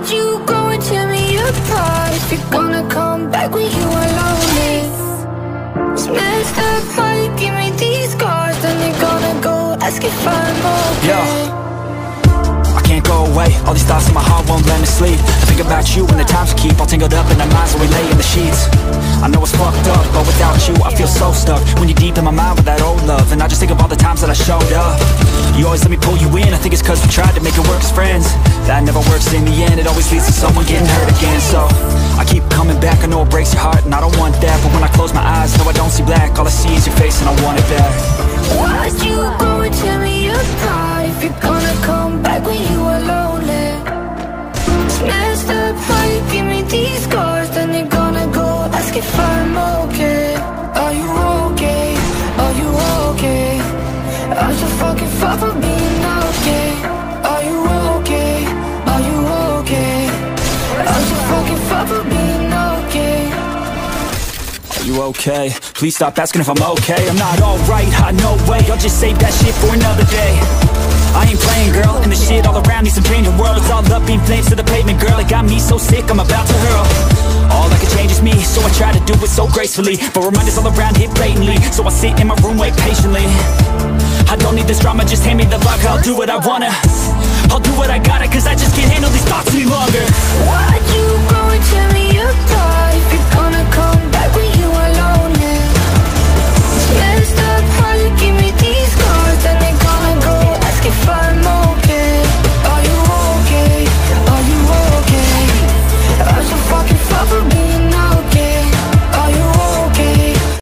Why'd you go and tear me apart? If you're gonna come back when you are lonely. Smash that pipe, give me these scars. Then you're gonna go ask if I'm okay. Yeah. I can't go away. All these thoughts in my heart won't let me sleep. I think about you when the times keep All tangled up in our minds when we lay in the sheets. I know it's fucked up, but without you I feel so stuck. When you're deep in my mind with that old love And I just think of all the times that I showed up. You always let me pull you in. I think it's cause we tried to make it work as friends That never works in the end. It always leads to someone getting hurt again. So I keep coming back. I know it breaks your heart And I don't want that. But when I close my eyes No, I don't see black. All I see is your face And I want it back. Why'd you me apart If you're gonna come back when you are lonely? Smash the pipe, give me these scars Then you're gonna go ask if I'm okay. Are you okay? Are you okay? I'm so fucking far from being you okay? Please stop asking if I'm okay. I'm not alright, I know way I'll just save that shit for another day. I ain't playing, girl, and the shit all around needs some changing world It's all up in flames to the pavement, girl. It got me so sick, I'm about to hurl. All I can change is me, so I try to do it so gracefully. But reminders all around hit blatantly So I sit in my room, wait patiently. I don't need this drama, just hand me the luck I'll do what I wanna. I'll do what I gotta, cause I just can't handle these thoughts any longer